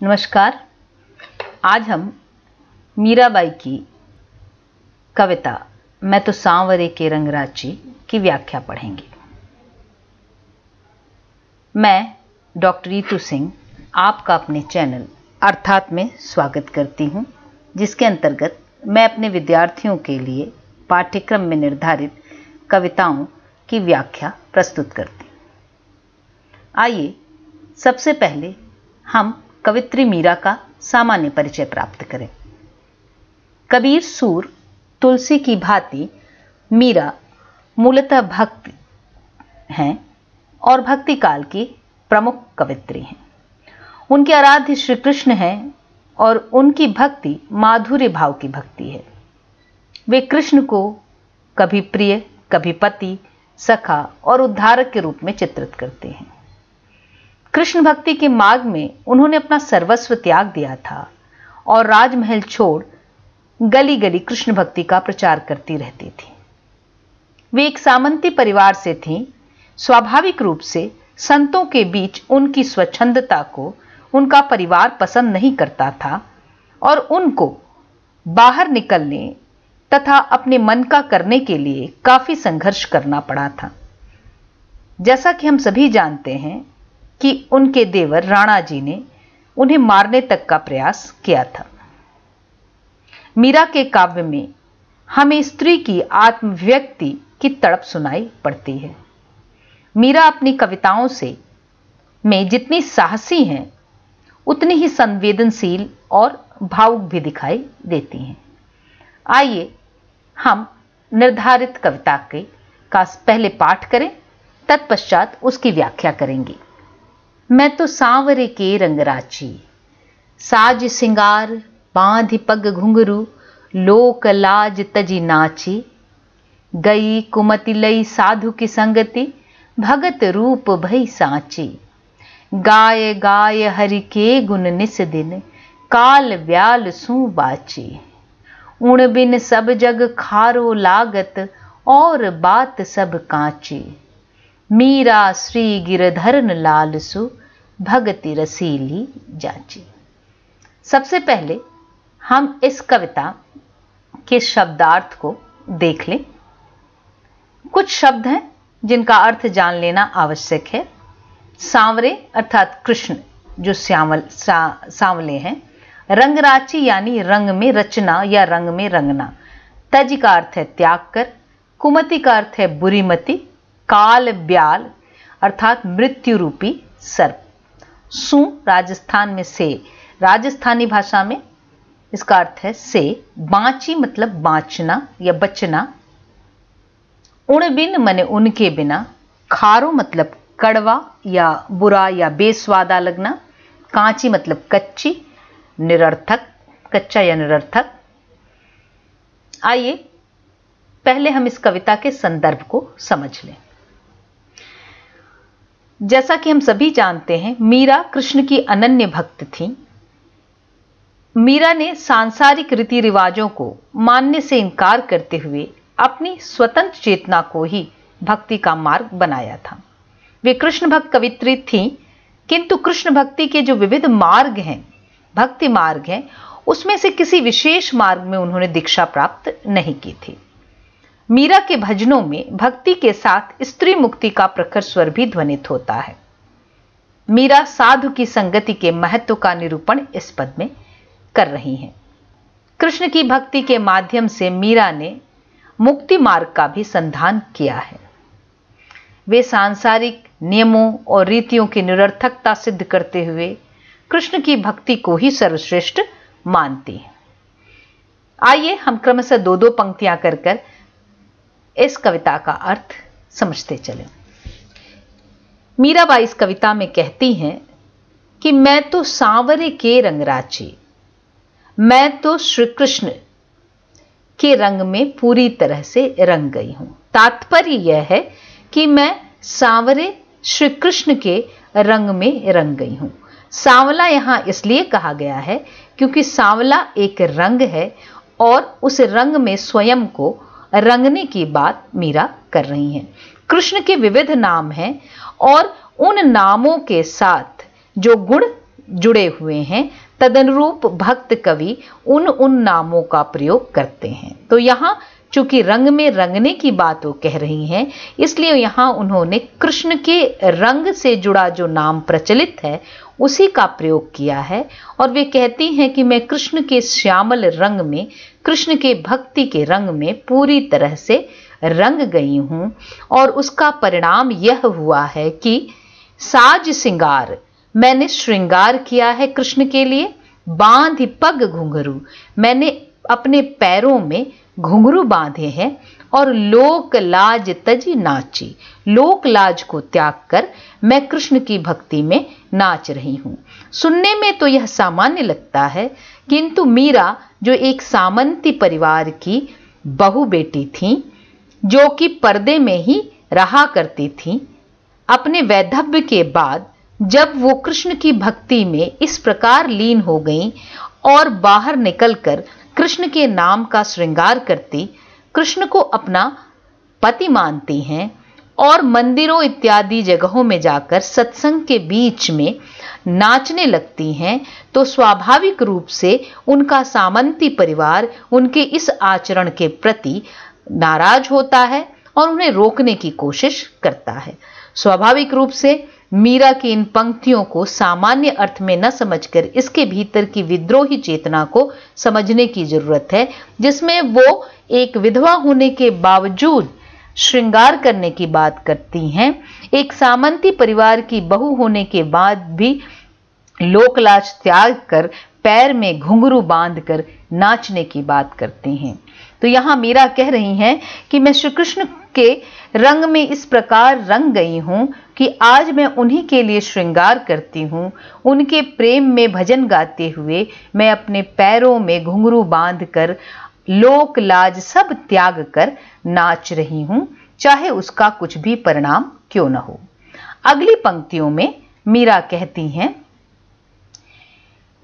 नमस्कार। आज हम मीराबाई की कविता, मैं तो सांवरे के रंगराची की व्याख्या पढ़ेंगे। मैं डॉक्टर रीतू सिंह, आपका अपने चैनल अर्थात में स्वागत करती हूँ, जिसके अंतर्गत मैं अपने विद्यार्थियों के लिए पाठ्यक्रम में निर्धारित कविताओं की व्याख्या प्रस्तुत करती आइए, सबसे पहले हम कवित्री मीरा का सामान्य परिचय प्राप्त करें। कबीर सूर, तुलसी की भांति मीरा मूलतः भक्त हैं और भक्ति काल की प्रमुख कवित्री हैं। उनके आराध्य श्री कृष्ण हैं और उनकी भक्ति माधुर्य भाव की भक्ति है। वे कृष्ण को कभी प्रिय, कभी पति, सखा और उद्धारक के रूप में चित्रित करते हैं। कृष्ण भक्ति के मार्ग में उन्होंने अपना सर्वस्व त्याग दिया था और राजमहल छोड़ गली गली कृष्ण भक्ति का प्रचार करती रहती थी। वे एक सामंती परिवार से थीं। स्वाभाविक रूप से संतों के बीच उनकी स्वच्छंदता को उनका परिवार पसंद नहीं करता था और उनको बाहर निकलने तथा अपने मन का करने के लिए काफ़ी संघर्ष करना पड़ा था। जैसा कि हम सभी जानते हैं कि उनके देवर राणा जी ने उन्हें मारने तक का प्रयास किया था। मीरा के काव्य में हमें स्त्री की आत्मव्यक्ति की तड़प सुनाई पड़ती है। मीरा अपनी कविताओं से में जितनी साहसी हैं, उतनी ही संवेदनशील और भावुक भी दिखाई देती हैं। आइए हम निर्धारित कविता के का पहले पाठ करें, तत्पश्चात उसकी व्याख्या करेंगे। मैं तो सांवरे के रंगराची। साज सिंगार, बाँध पग घुंघरू, लोक लाज तजी नाची। गई कुमति लई साधु की संगति, भगत रूप भई सांची। गाय गाय हरि के गुण निस दिन, काल व्याल सू बाची। उण बिन सब जग खारो लागत, और बात सब कांची। मीरा श्री गिरधरन लाल सु भगति रसीली जाची। सबसे पहले हम इस कविता के शब्दार्थ को देख लें। कुछ शब्द हैं जिनका अर्थ जान लेना आवश्यक है। सांवरे अर्थात कृष्ण जो श्यामल सा, सांवले हैं। रंगराची यानी रंग में रचना या रंग में रंगना। तज का अर्थ है त्याग कर कुमति का अर्थ है बुरीमति काल ब्याल अर्थात मृत्यु रूपी सर्प। सु राजस्थान में से। राजस्थानी भाषा में इसका अर्थ है से। बांची मतलब बांचना या बचना। उण बिन मने उनके बिना। खारो मतलब कड़वा या बुरा या बेस्वादा लगना। कांची मतलब कच्ची, निरर्थक, कच्चा या निरर्थक। आइए, पहले हम इस कविता के संदर्भ को समझ लें। जैसा कि हम सभी जानते हैं, मीरा कृष्ण की अनन्य भक्त थी। मीरा ने सांसारिक रीति रिवाजों को मानने से इनकार करते हुए अपनी स्वतंत्र चेतना को ही भक्ति का मार्ग बनाया था। वे कृष्ण भक्त कवित्री थीं, किंतु कृष्ण भक्ति के जो विविध मार्ग हैं, भक्ति मार्ग हैं, उसमें से किसी विशेष मार्ग में उन्होंने दीक्षा प्राप्त नहीं की थी। मीरा के भजनों में भक्ति के साथ स्त्री मुक्ति का प्रखर स्वर भी ध्वनित होता है। मीरा साधु की संगति के महत्व का निरूपण इस पद में कर रही हैं। कृष्ण की भक्ति के माध्यम से मीरा ने मुक्ति मार्ग का भी संधान किया है। वे सांसारिक नियमों और रीतियों की निरर्थकता सिद्ध करते हुए कृष्ण की भक्ति को ही सर्वश्रेष्ठ मानती हैं। आइए हम क्रमशः दो दो पंक्तियाँ कर कर इस कविता का अर्थ समझते चले। मीराबाई इस कविता में कहती हैं कि मैं तो सांवरे के रंगराची मैं तो श्री कृष्ण के रंग में पूरी तरह से रंग गई हूँ। तात्पर्य यह है कि मैं सांवरे श्री कृष्ण के रंग में रंग गई हूँ। सांवला यहाँ इसलिए कहा गया है क्योंकि सांवला एक रंग है और उस रंग में स्वयं को रंगने की बात मीरा कर रही हैं। कृष्ण के विविध नाम हैं और उन नामों के साथ जो गुण जुड़े हुए हैं, तदनुरूप भक्त कवि उन उन नामों का प्रयोग करते हैं। तो यहाँ चूँकि रंग में रंगने की बात वो कह रही हैं, इसलिए यहाँ उन्होंने कृष्ण के रंग से जुड़ा जो नाम प्रचलित है उसी का प्रयोग किया है और वे कहती हैं कि मैं कृष्ण के श्यामल रंग में, कृष्ण के भक्ति के रंग में पूरी तरह से रंग गई हूँ और उसका परिणाम यह हुआ है कि साज सिंगार, मैंने श्रृंगार किया है कृष्ण के लिए, बाँध पग घुंघरू, मैंने अपने पैरों में घुंघरू बांधे हैं और लोक लाज तजी नाची। लोक लाज को त्याग कर मैं कृष्ण की भक्ति में नाच रही हूँ। सुनने में तो यह सामान्य लगता है, किंतु मीरा, जो एक सामंती परिवार की बहु बेटी थी, जो कि पर्दे में ही रहा करती थी, अपने वैधव्य के बाद जब वो कृष्ण की भक्ति में इस प्रकार लीन हो गई और बाहर निकलकर कृष्ण के नाम का श्रृंगार करती कृष्ण को अपना पति मानती हैं और मंदिरों इत्यादि जगहों में जाकर सत्संग के बीच में नाचने लगती हैं तो स्वाभाविक रूप से उनका सामंती परिवार उनके इस आचरण के प्रति नाराज़ होता है और उन्हें रोकने की कोशिश करता है। स्वाभाविक रूप से मीरा की इन पंक्तियों को सामान्य अर्थ में न समझकर इसके भीतर की विद्रोही चेतना को समझने की ज़रूरत है, जिसमें वो एक विधवा होने के बावजूद श्रृंगार करने की बात करती हैं। एक सामंती परिवार की बहू होने के बाद भी लोकलाज त्याग कर पैर में घुंघरू बांधकर नाचने की बात करती हैं। तो यहाँ मीरा कह रही हैं कि मैं श्री कृष्ण के रंग में इस प्रकार रंग गई हूँ कि आज मैं उन्हीं के लिए श्रृंगार करती हूँ। उनके प्रेम में भजन गाते हुए मैं अपने पैरों में घुंघरू बाँध कर लोक लाज सब त्याग कर नाच रही हूँ, चाहे उसका कुछ भी परिणाम क्यों न हो। अगली पंक्तियों में मीरा कहती हैं,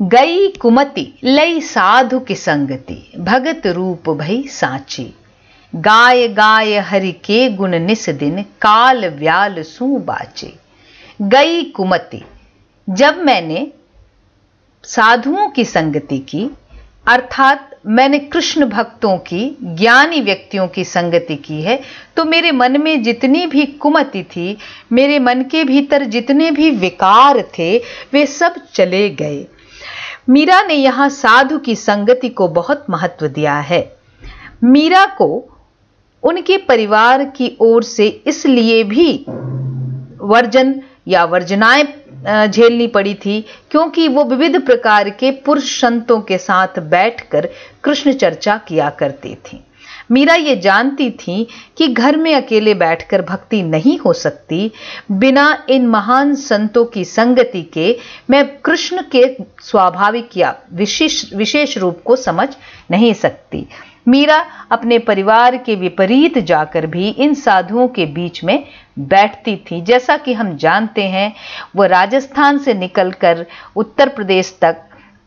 गई कुमति, लई साधु की संगति, भगत रूप भई साची। गाय गाय हरि के गुण निस दिन काल व्याल सू बाचे। गई कुमति, जब मैंने साधुओं की संगति की, अर्थात मैंने कृष्ण भक्तों की, ज्ञानी व्यक्तियों की संगति की है तो मेरे मन में जितनी भी कुमति थी, मेरे मन के भीतर जितने भी विकार थे, वे सब चले गए। मीरा ने यहाँ साधु की संगति को बहुत महत्व दिया है। मीरा को उनके परिवार की ओर से इसलिए भी वर्जन या वर्जनाएँ झेलनी पड़ी थी, क्योंकि वो विविध प्रकार के पुरुष संतों के साथ बैठकर कृष्ण चर्चा किया करती थी। मीरा ये जानती थी कि घर में अकेले बैठकर भक्ति नहीं हो सकती। बिना इन महान संतों की संगति के मैं कृष्ण के स्वाभाविक या विशेष विशेष रूप को समझ नहीं सकती। मीरा अपने परिवार के विपरीत जाकर भी इन साधुओं के बीच में बैठती थी। जैसा कि हम जानते हैं वो राजस्थान से निकलकर उत्तर प्रदेश तक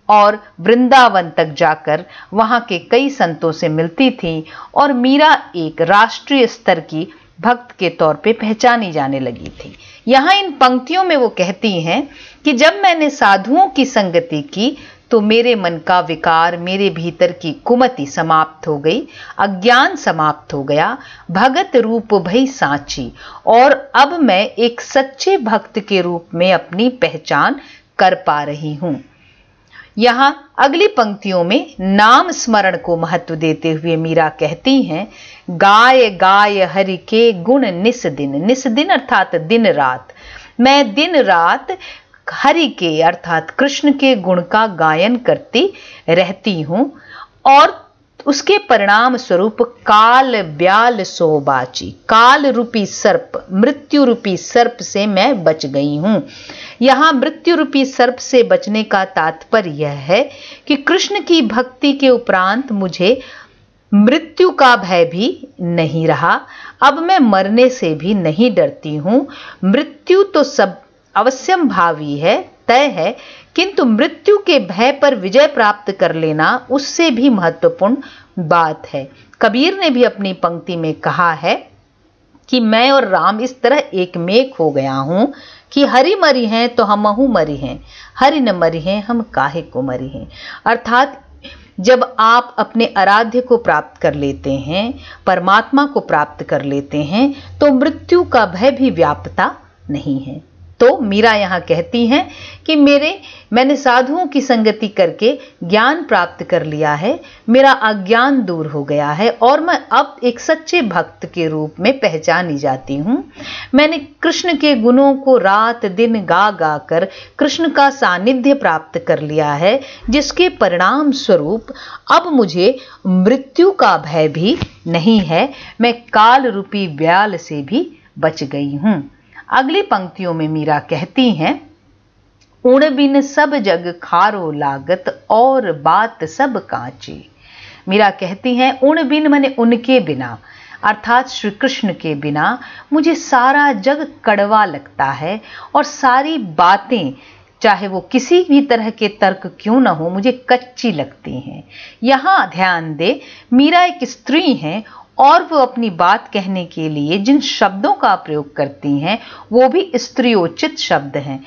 और वृंदावन तक जाकर वहाँ के कई संतों से मिलती थी और मीरा एक राष्ट्रीय स्तर की भक्त के तौर पे पहचानी जाने लगी थी। यहाँ इन पंक्तियों में वो कहती हैं कि जब मैंने साधुओं की संगति की तो मेरे मन का विकार मेरे भीतर की कुमति समाप्त हो गई, अज्ञान समाप्त हो गया, भगत रूप भई सांची। और अब मैं एक सच्चे भक्त के रूप में अपनी पहचान कर पा रही हूँ। यहाँ अगली पंक्तियों में नाम स्मरण को महत्व देते हुए मीरा कहती हैं, गाय गाय हरि के गुण निस दिन निस दिन अर्थात दिन रात। मैं दिन रात हरि के, अर्थात कृष्ण के गुण का गायन करती रहती हूँ और उसके परिणाम स्वरूप काल ब्याल सोबाची काल रूपी सर्प, मृत्यु रूपी सर्प से मैं बच गई हूँ। यहाँ मृत्यु रूपी सर्प से बचने का तात्पर्य यह है कि कृष्ण की भक्ति के उपरांत मुझे मृत्यु का भय भी नहीं रहा। अब मैं मरने से भी नहीं डरती हूँ। मृत्यु तो सब अवश्यम भावी है, तय है, किंतु मृत्यु के भय पर विजय प्राप्त कर लेना उससे भी महत्वपूर्ण बात है। कबीर ने भी अपनी पंक्ति में कहा है कि मैं और राम इस तरह एक मेक हो गया हूँ कि हरि मरी हैं तो हमहू मरी हैं, हरि न मरी हैं हम काहे को मरी हैं। अर्थात जब आप अपने आराध्य को प्राप्त कर लेते हैं, परमात्मा को प्राप्त कर लेते हैं तो मृत्यु का भय भी व्यापता नहीं है। तो मीरा यहाँ कहती हैं कि मेरे, मैंने साधुओं की संगति करके ज्ञान प्राप्त कर लिया है, मेरा अज्ञान दूर हो गया है और मैं अब एक सच्चे भक्त के रूप में पहचानी जाती हूँ। मैंने कृष्ण के गुणों को रात दिन गा गा कर कृष्ण का सानिध्य प्राप्त कर लिया है, जिसके परिणाम स्वरूप अब मुझे मृत्यु का भय भी नहीं है, मैं काल रूपी व्याल से भी बच गई हूँ। अगली पंक्तियों में मीरा कहती हैं उण बिन सब जग खारो लागत और बात सब कांची। मीरा कहती हैं उण बिन मैंने उनके बिना, अर्थात श्री कृष्ण के बिना, मुझे सारा जग कड़वा लगता है और सारी बातें, चाहे वो किसी भी तरह के तर्क क्यों ना हो, मुझे कच्ची लगती हैं। यहाँ ध्यान दे, मीरा एक स्त्री हैं और वो अपनी बात कहने के लिए जिन शब्दों का प्रयोग करती हैं, वो भी स्त्रियोचित शब्द हैं।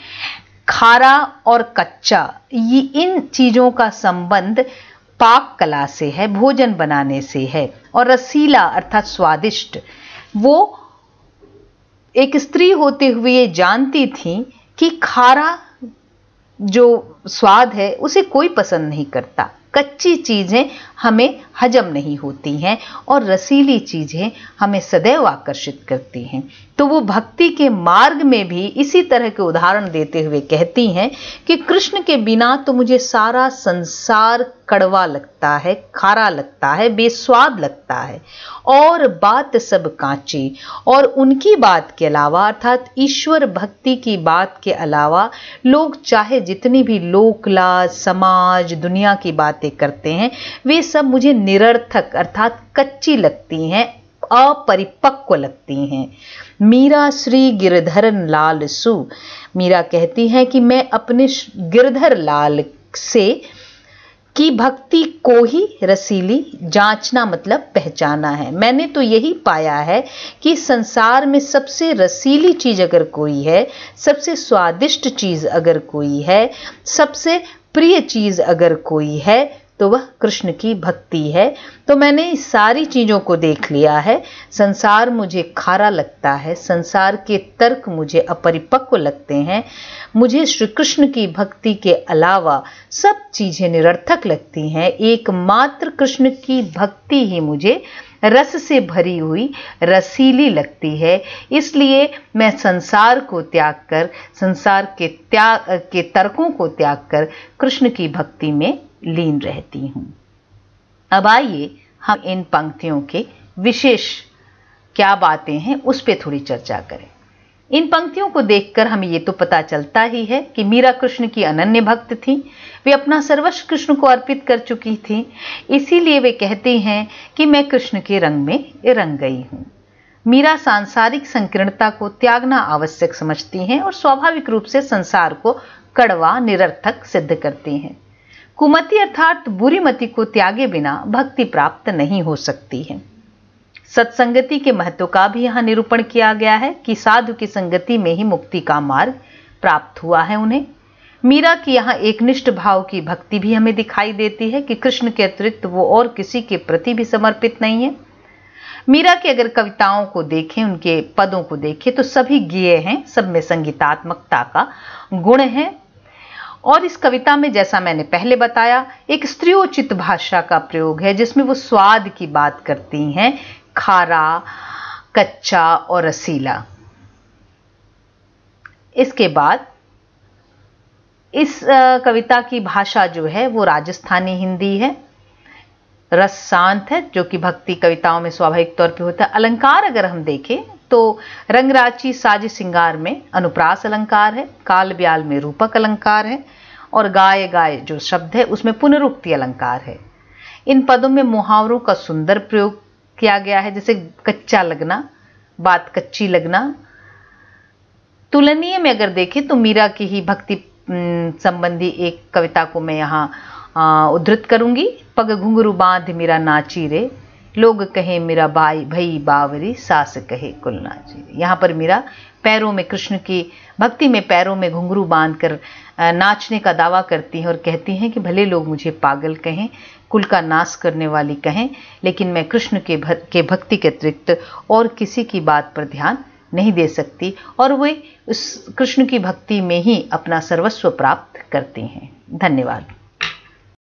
खारा और कच्चा, ये इन चीज़ों का संबंध पाक कला से है, भोजन बनाने से है। और रसीला अर्थात स्वादिष्ट, वो एक स्त्री होते हुए जानती थी कि खारा जो स्वाद है, उसे कोई पसंद नहीं करता। कच्ची चीज़ें हमें हजम नहीं होती हैं और रसीली चीज़ें हमें सदैव आकर्षित करती हैं। तो वो भक्ति के मार्ग में भी इसी तरह के उदाहरण देते हुए कहती हैं कि कृष्ण के बिना तो मुझे सारा संसार कड़वा लगता है, खारा लगता है, बेस्वाद लगता है। और बात सब कांची। और उनकी बात के अलावा, अर्थात ईश्वर भक्ति की बात के अलावा, लोग चाहे जितनी भी लोकलाज समाज, दुनिया की बातें करते हैं, वे सब मुझे निरर्थक, अर्थात कच्ची लगती हैं, अपरिपक्व लगती हैं। मीरा श्री गिरधर लाल सु। मीरा कहती हैं कि मैं अपने गिरधर लाल से की भक्ति को ही रसीली जांचना मतलब पहचाना है। मैंने तो यही पाया है कि संसार में सबसे रसीली चीज़ अगर कोई है, सबसे स्वादिष्ट चीज़ अगर कोई है, सबसे प्रिय चीज़ अगर कोई है तो वह कृष्ण की भक्ति है। तो मैंने इस सारी चीज़ों को देख लिया है। संसार मुझे खारा लगता है। संसार के तर्क मुझे अपरिपक्व लगते हैं। मुझे श्री कृष्ण की भक्ति के अलावा सब चीज़ें निरर्थक लगती हैं। एकमात्र कृष्ण की भक्ति ही मुझे रस से भरी हुई रसीली लगती है। इसलिए मैं संसार को त्याग कर, संसार के त्याग, के तर्कों को त्याग कर कृष्ण की भक्ति में लीन रहती हूँ। अब आइए हम इन पंक्तियों के विशेष क्या बातें हैं उस पर थोड़ी चर्चा करें। इन पंक्तियों को देखकर हमें ये तो पता चलता ही है कि मीरा कृष्ण की अनन्य भक्त थी। वे अपना सर्वस्व कृष्ण को अर्पित कर चुकी थी। इसीलिए वे कहती हैं कि मैं कृष्ण के रंग में रंग गई हूँ। मीरा सांसारिक संकीर्णता को त्यागना आवश्यक समझती हैं और स्वाभाविक रूप से संसार को कड़वा, निरर्थक सिद्ध करती हैं। कुमति अर्थात बुरी मति को त्यागे बिना भक्ति प्राप्त नहीं हो सकती है। सत्संगति के महत्व का भी यहाँ निरूपण किया गया है कि साधु की संगति में ही मुक्ति का मार्ग प्राप्त हुआ है उन्हें। मीरा की यहाँ एक निष्ठ भाव की भक्ति भी हमें दिखाई देती है कि कृष्ण के अतिरिक्त वो और किसी के प्रति भी समर्पित नहीं है। मीरा की अगर कविताओं को देखें, उनके पदों को देखें तो सभी गिये हैं, सब में संगीतात्मकता का गुण है। और इस कविता में, जैसा मैंने पहले बताया, एक स्त्रियोचित भाषा का प्रयोग है, जिसमें वो स्वाद की बात करती हैं खारा, कच्चा और रसीला। इसके बाद इस कविता की भाषा जो है वो राजस्थानी हिंदी है। रस शांत है, जो कि भक्ति कविताओं में स्वाभाविक तौर पे होता है। अलंकार अगर हम देखें तो रंगराची साज सिंगार में अनुप्रास अलंकार है, काल ब्याल में रूपक अलंकार है, और गाय गाय जो शब्द है, उसमें पुनरुक्ति अलंकार है। इन पदों में मुहावरों का सुंदर प्रयोग किया गया है, जैसे कच्चा लगना, बात कच्ची लगना। तुलनीय में अगर देखें तो मीरा की ही भक्ति संबंधी एक कविता को मैं यहाँ उद्धृत करूँगी। पग घुंघरू बाँध मीरा नाची रे, लोग कहे मेरा बाई, भई बावरी, सास कहे कुलना जी यहाँ पर मीरा पैरों में, कृष्ण की भक्ति में पैरों में घुंघरू बाँध कर नाचने का दावा करती हैं और कहती हैं कि भले लोग मुझे पागल कहें कुल का नाश करने वाली कहें, लेकिन मैं कृष्ण के के भक्ति के अतिरिक्त और किसी की बात पर ध्यान नहीं दे सकती, और वे उस कृष्ण की भक्ति में ही अपना सर्वस्व प्राप्त करती हैं। धन्यवाद।